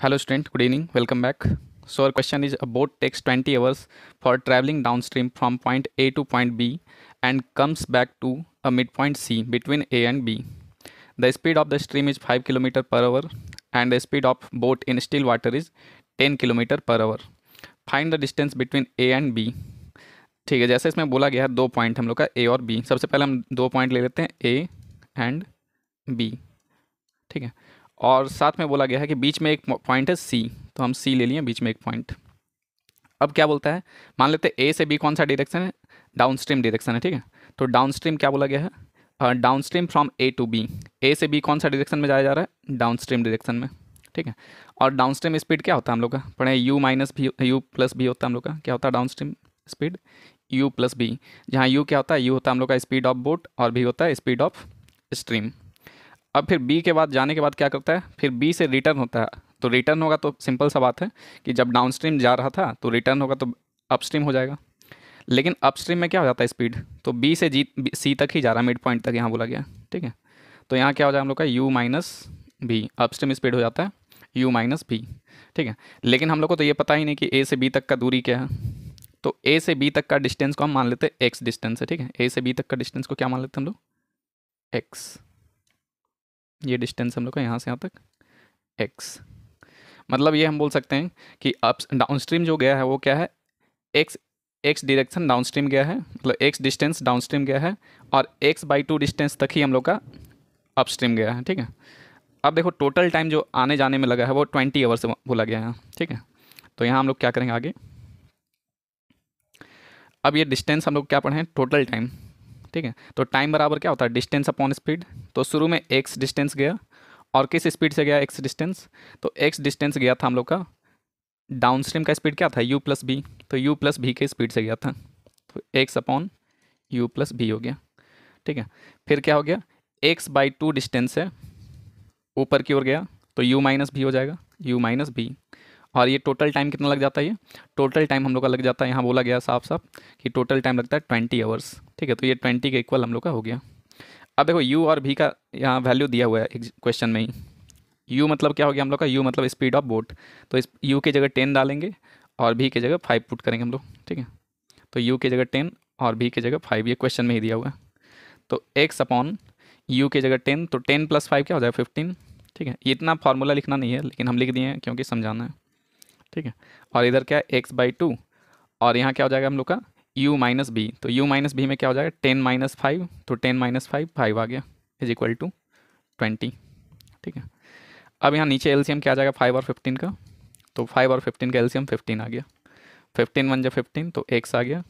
Hello student good evening welcome back so our question is about takes twenty hours for travelling downstream from point A to point B and comes back to a mid point C between A and B the speed of the stream is five kilometre per hour and the speed of boat in still water is ten kilometre per hour find the distance between A and B ठीक है, जैसे इसमें बोला गया है दो point हम लोग का ए और बी सबसे पहले हम दो पॉइंट ले लेते हैं ए एंड बी ठीक है? और साथ में बोला गया है कि बीच में एक पॉइंट है सी तो हम सी ले लिए, बीच में एक पॉइंट अब क्या बोलता है? मान लेते हैं ए से बी कौन सा डायरेक्शन है? डाउन स्ट्रीम डायरेक्शन है, ठीक है? तो डाउन स्ट्रीम क्या बोला गया है? Downstream from A to B A से बी कौन सा डायरेक्शन में जाया जा रहा है? डाउन स्ट्रीम डायरेक्शन में, ठीक है? और डाउन स्ट्रीम स्पीड क्या होता है हम लोग का? पढ़े U minus B U plus B होता है हम लोग का। क्या होता है downstream speed U plus B जहाँ यू क्या होता है? यू होता है हम लोग का स्पीड ऑफ़ बोट और भी होता है स्पीड ऑफ़ स्ट्रीम अब फिर बी के बाद जाने के बाद क्या करता है? फिर बी से रिटर्न होता है। तो रिटर्न होगा तो सिंपल सा बात है कि जब डाउन स्ट्रीम जा रहा था तो रिटर्न होगा तो अपस्ट्रीम हो जाएगा। लेकिन अपस्ट्रीम में क्या हो जाता है स्पीड तो बी से जी सी तक ही जा रहा है मिड पॉइंट तक यहाँ बोला गया, ठीक है? तो यहाँ क्या हो जाएगा हम लोग का? U minus B upstream speed हो जाता है यू माइनस बी ठीक है? लेकिन हम लोग को तो ये पता ही नहीं कि ए से बी तक का दूरी क्या है। तो ए से बी तक का डिस्टेंस को हम मान लेते हैं एक्स डिस्टेंस है, ठीक है? ए से बी तक का डिस्टेंस को क्या मान लेते हैं हम लोग? एक्स ये डिस्टेंस हम लोग का यहाँ से यहाँ तक? एक्स मतलब ये हम बोल सकते हैं कि अप डाउन स्ट्रीम जो गया है, वो क्या है? X X direction down stream गया है मतलब एक्स डिस्टेंस डाउन स्ट्रीम गया है और एक्स बाई टू डिस्टेंस तक ही हम लोग का अप स्ट्रीम गया है, ठीक है? अब देखो टोटल टाइम जो आने जाने में लगा है, वो ट्वेंटी आवर्स बोला गया है, ठीक है? तो यहाँ हम लोग क्या करेंगे आगे? अब ये डिस्टेंस हम लोग क्या पढ़ें टोटल टाइम ठीक है? तो टाइम बराबर क्या होता है? डिस्टेंस अपॉन स्पीड तो शुरू में एक्स डिस्टेंस गया और किस स्पीड से गया एक्स डिस्टेंस तो एक्स डिस्टेंस गया था हम लोग का डाउन स्ट्रीम का स्पीड क्या था? यू प्लस बी तो यू प्लस बी के स्पीड से गया था। तो X upon U plus B हो गया। ठीक है? फिर क्या हो गया? एक्स बाई टू डिस्टेंस है। ऊपर की ओर गया। तो यू माइनस बी हो जाएगा। यू माइनस बी और ये टोटल टाइम कितना लग जाता है ये? टोटल टाइम हम लोग का लग जाता है, यहाँ बोला गया साफ़ साफ़ कि टोटल टाइम लगता है ट्वेंटी आवर्स ठीक है तो ये ट्वेंटी के इक्वल हम लोग का हो गया। अब देखो यू और भी का यहाँ वैल्यू दिया हुआ है क्वेश्चन में ही। यू मतलब क्या हो गया हम लोग का? यू मतलब स्पीड ऑफ़ बोट तो इस यू की जगह टेन डालेंगे और भी की जगह फाइव पुट करेंगे हम लोग। ठीक है? तो यू की जगह टेन और भी की जगह फाइव ये क्वेश्चन में ही दिया हुआ है। तो एक्स अपॉन यू की जगह टेन तो टेन प्लस फाइव क्या हो जाएगा? फिफ्टीन ठीक है? इतना फार्मूला लिखना नहीं है, लेकिन हम लिख दिए हैं क्योंकि समझाना है। ठीक है। और इधर क्या है? एक्स बाई टू और यहाँ क्या हो जाएगा हम लोग का? u माइनस बी तो u माइनस बी में क्या हो जाएगा? टेन माइनस फाइव तो टेन माइनस फाइव फाइव आ गया। इज़ इक्वल टू ट्वेंटी ठीक है। अब यहाँ नीचे एलसीएम क्या आ जाएगा? फाइव और फिफ्टीन का। तो फाइव और फिफ्टीन का एलसीएम फिफ्टीन आ गया। फिफ्टीन वन जब फिफ्टीन तो एक्स आ गया।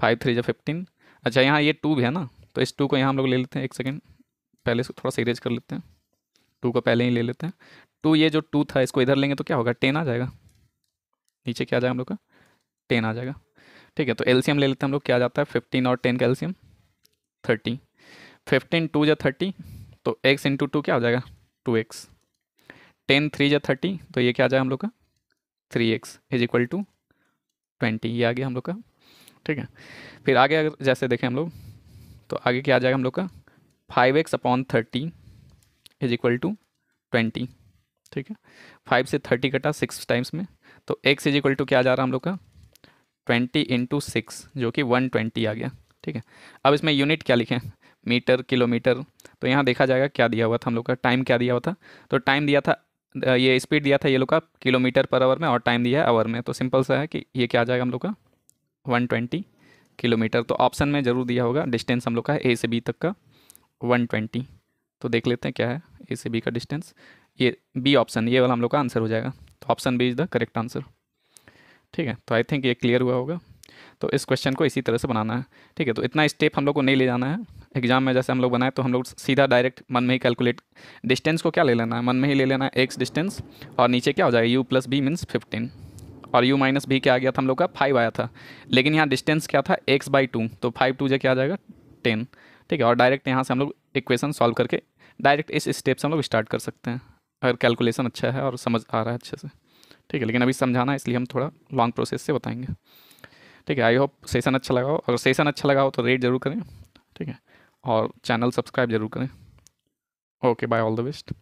फाइव थ्री जब फिफ्टीन अच्छा यहाँ ये टू भी है ना? तो इस टू को यहाँ हम लोग ले लेते हैं एक सेकेंड पहले इसको थोड़ा सा इरेज कर लेते हैं। टू को पहले ही ले लेते हैं। टू ये जो टू था, इसको इधर लेंगे तो क्या होगा? टेन आ जाएगा। नीचे क्या आ जाएगा हम लोग का? टेन आ जाएगा। ठीक है तो एलसीएम ले लेते हैं हम लोग। क्या जाता है? फिफ्टीन और टेन का एलसीएम? थर्टी। फिफ्टीन टू या थर्टी तो एक्स इंटू टू क्या हो जाएगा? Two X. टेन थ्री या थर्टी तो ये क्या आ जाएगा हम लोग का? Three X is equal to twenty. ये आ गया हम लोग का। ठीक है, फिर आगे अगर जैसे देखें हम लोग तो आगे क्या आ जाएगा हम लोग का? Five X upon thirty is equal to twenty. ठीक है, फाइव से थर्टी कटा सिक्स टाइम्स में। तो एक्स इज़ इक्वल टू क्या जा रहा है हम लोग का? ट्वेंटी इंटू सिक्स जो कि वन ट्वेंटी आ गया, ठीक है? अब इसमें यूनिट क्या लिखें? मीटर, किलोमीटर तो यहाँ देखा जाएगा क्या दिया हुआ था हम लोग का टाइम क्या दिया हुआ था? तो टाइम दिया था, ये स्पीड दिया था ये लोग का किलोमीटर पर आवर में और टाइम दिया है आवर में तो सिंपल सा है कि ये क्या आ जाएगा हम लोग का? वन ट्वेंटी किलोमीटर तो ऑप्शन में ज़रूर दिया होगा डिस्टेंस हम लोग का है ए से बी तक का वन ट्वेंटी तो देख लेते हैं क्या है ए से बी का डिस्टेंस ये बी ऑप्शन ये वाला हम लोग का आंसर हो जाएगा। Option B is the correct answer ठीक है तो आई थिंक ये क्लियर हुआ होगा। तो इस क्वेश्चन को इसी तरह से बनाना है। ठीक है तो इतना स्टेप हम लोग को नहीं ले जाना है। एग्ज़ाम में जैसे हम लोग बनाए तो हम लोग सीधा डायरेक्ट मन में ही कैलकुलेट डिस्टेंस को क्या ले लेना है? मन में ही ले लेना है एक्स डिस्टेंस और नीचे क्या हो जाएगा? U plus B means fifteen और यू माइनस बी क्या आ गया था हम लोग का? फाइव आया था। लेकिन यहाँ डिस्टेंस क्या था? एक्स बाई टू तो फाइव टू जो क्या आ जाएगा? टेन ठीक है, और डायरेक्ट यहाँ से हम लोग इक्वेशन सॉल्व करके डायरेक्ट इस स्टेप से हम लोग स्टार्ट कर सकते हैं। अगर कैलकुलेशन अच्छा है और समझ आ रहा है अच्छे से। ठीक है, लेकिन अभी समझाना है, इसलिए हम थोड़ा लॉन्ग प्रोसेस से बताएँगे। ठीक है आई होप सेशन अच्छा लगा हो। अगर सेशन अच्छा लगा हो तो रेट ज़रूर करें। ठीक है, और चैनल सब्सक्राइब ज़रूर करें। Okay bye all the best